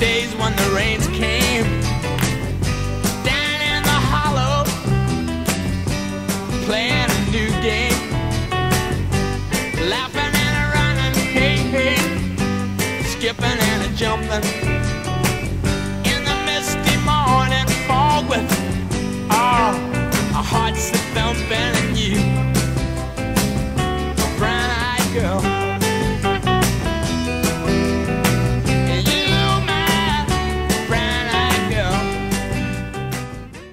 days when the rains came down in the hollow, playing a new game, laughing and a running, hey, hey, skipping and a jumping. In the misty morning fog with oh, our hearts a thumping and you, brown eyed girl.